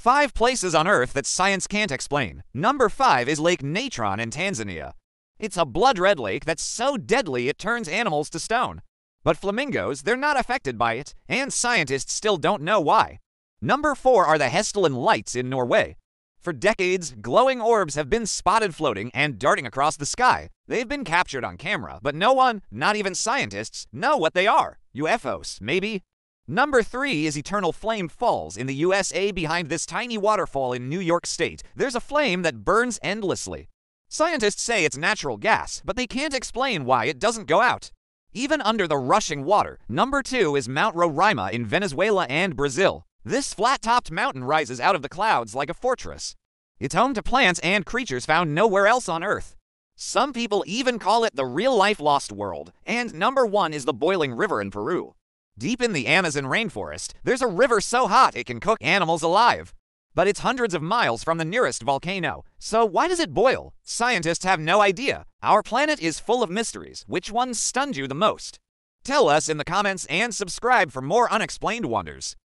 Five places on Earth that science can't explain. Number 5 is Lake Natron in Tanzania. It's a blood red lake that's so deadly it turns animals to stone. But flamingos, they're not affected by it, and scientists still don't know why. Number 4 are the Hessdalen Lights in Norway. For decades, glowing orbs have been spotted floating and darting across the sky. They've been captured on camera, but no one, not even scientists, know what they are. UFOs, maybe? Number 3 is Eternal Flame Falls in the USA behind this tiny waterfall in New York State. There's a flame that burns endlessly. Scientists say it's natural gas, but they can't explain why it doesn't go out. Even under the rushing water, number 2 is Mount Roraima in Venezuela and Brazil. This flat-topped mountain rises out of the clouds like a fortress. It's home to plants and creatures found nowhere else on Earth. Some people even call it the real-life lost world. And number 1 is the Boiling River in Peru. Deep in the Amazon rainforest, there's a river so hot it can cook animals alive. But it's hundreds of miles from the nearest volcano, so why does it boil? Scientists have no idea. Our planet is full of mysteries. Which one stunned you the most? Tell us in the comments and subscribe for more unexplained wonders.